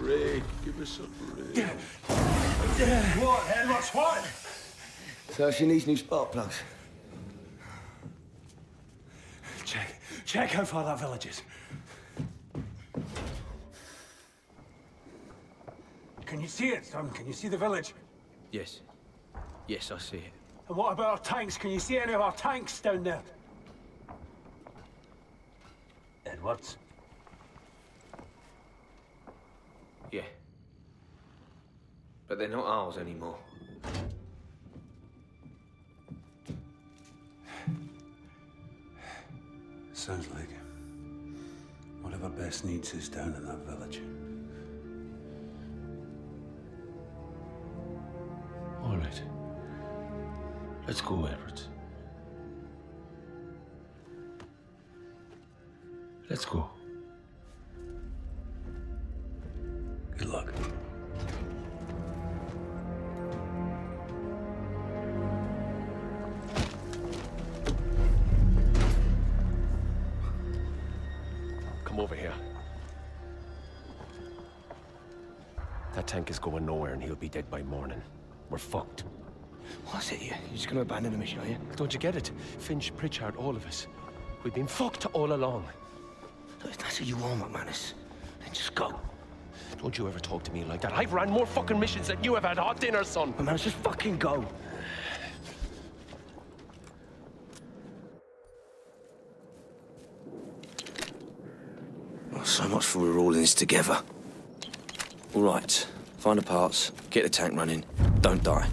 break. Give us a break. What, Ed? What's what? So she needs new spark plugs. Check. Check how far that village is. Can you see it, son? Can you see the village? Yes. Yes, I see it. And what about our tanks? Can you see any of our tanks down there? Edwards? Yeah. But they're not ours anymore. Sounds like it. Whatever Bess needs is down in that village. All right. Let's go, Edwards. Let's go. Tank is going nowhere and he'll be dead by morning. We're fucked. What's it you? You're just gonna abandon the mission, are you? Don't you get it? Finch, Pritchard, all of us. We've been fucked all along. Look, if that's what you want, McManus, then just go. Don't you ever talk to me like that. I've ran more fucking missions than you have had hot dinner, son. McManus, just fucking go. Oh, so much for we're all in this together. All right, find the parts, get the tank running, don't die.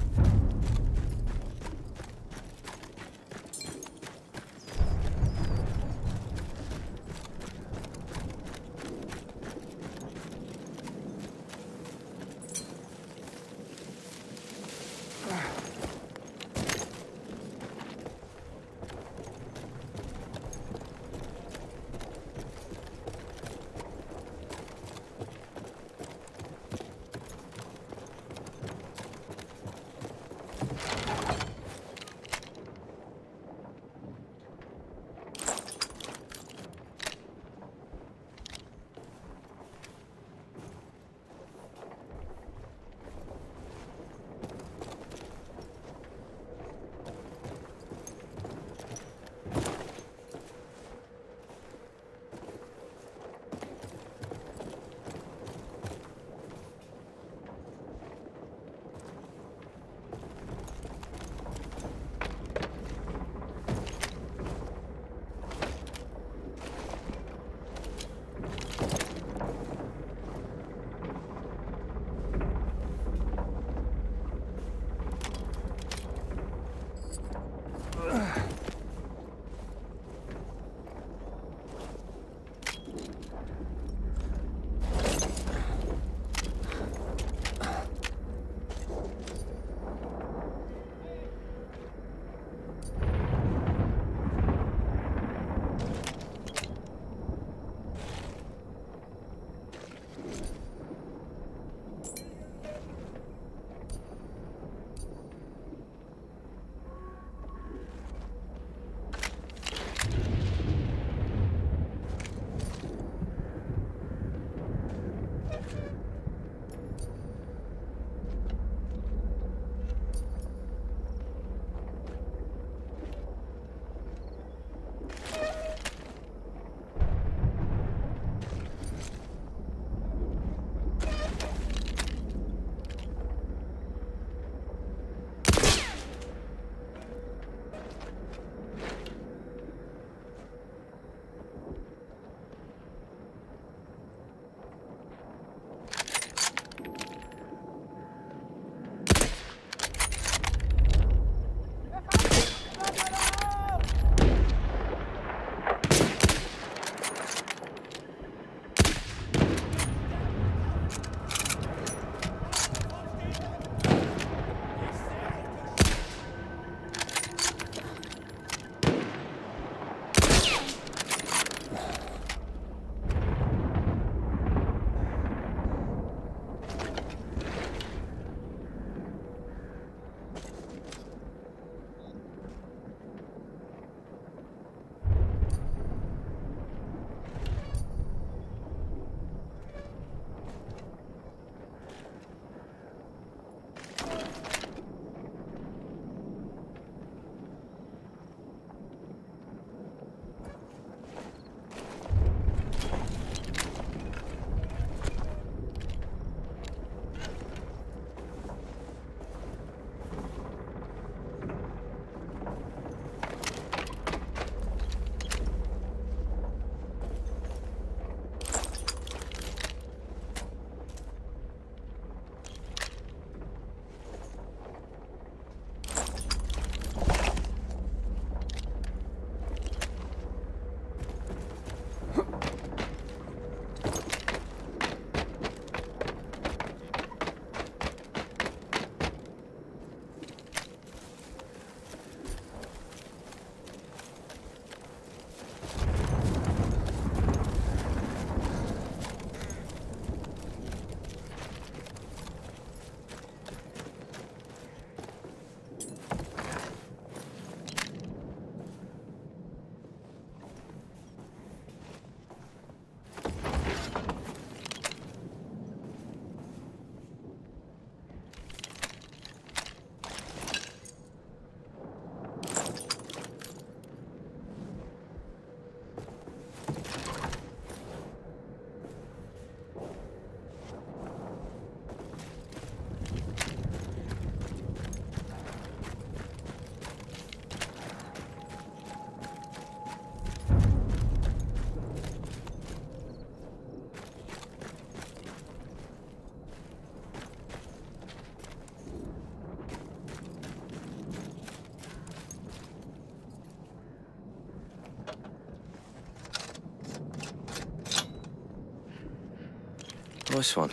One.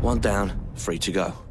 One down, free to go.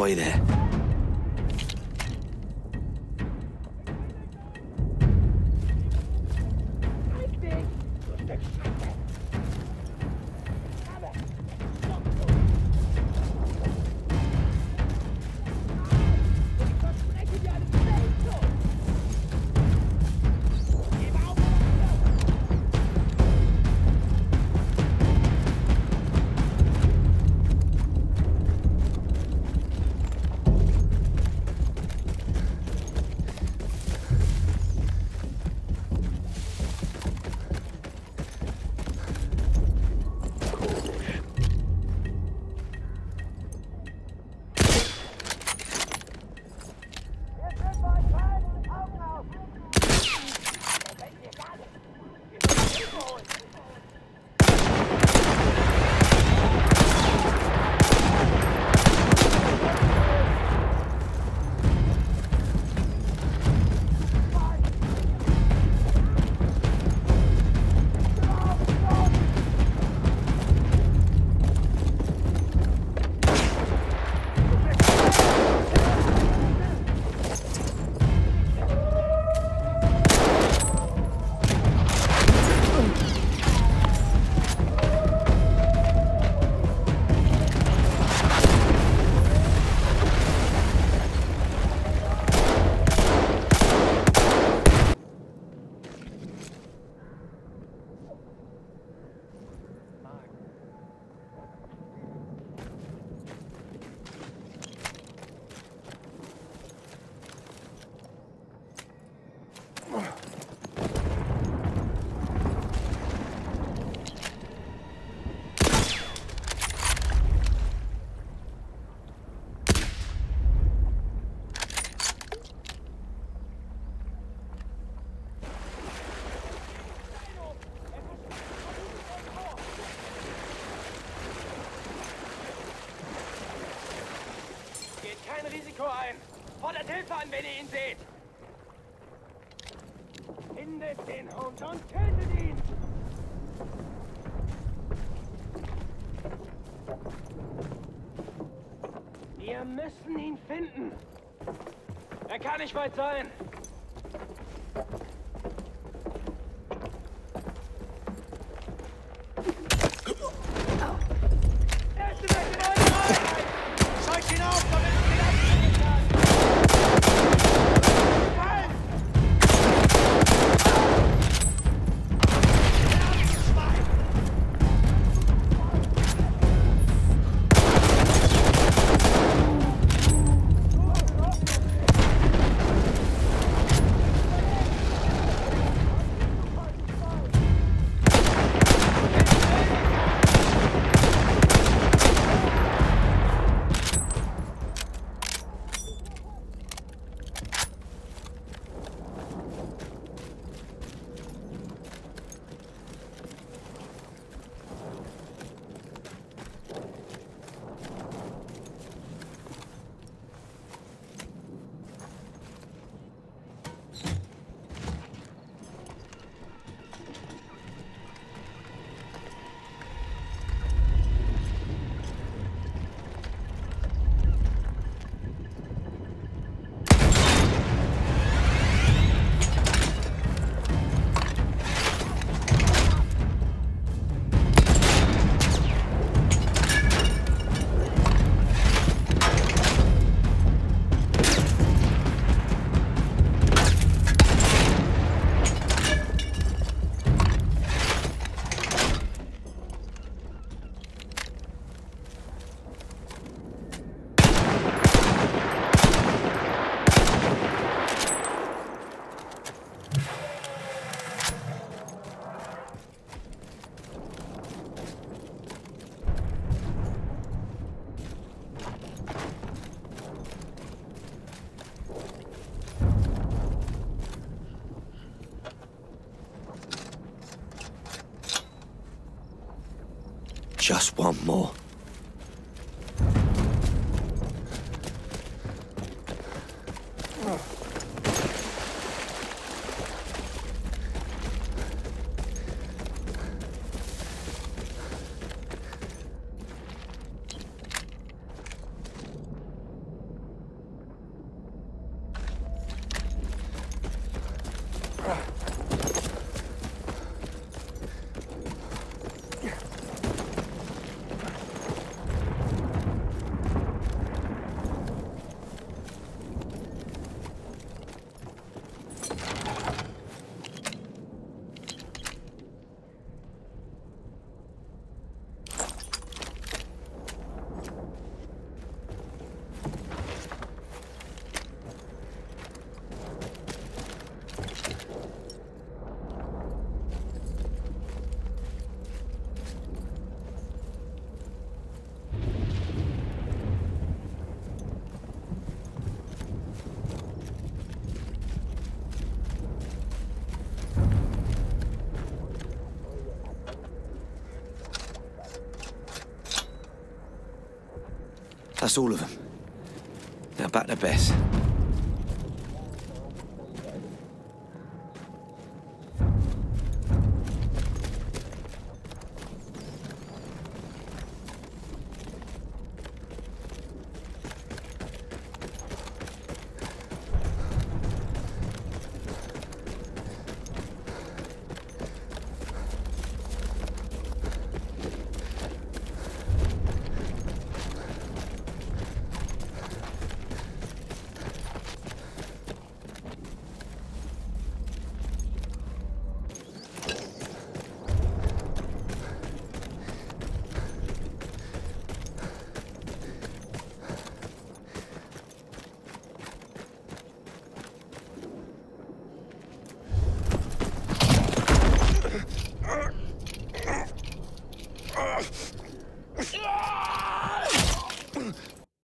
Halfway there. Risiko ein. Fordert Hilfe an, wenn ihr ihn seht. Findet den Hund und tötet ihn. Wir müssen ihn finden. Er kann nicht weit sein. Just one more. That's all of them. Now back to Bess.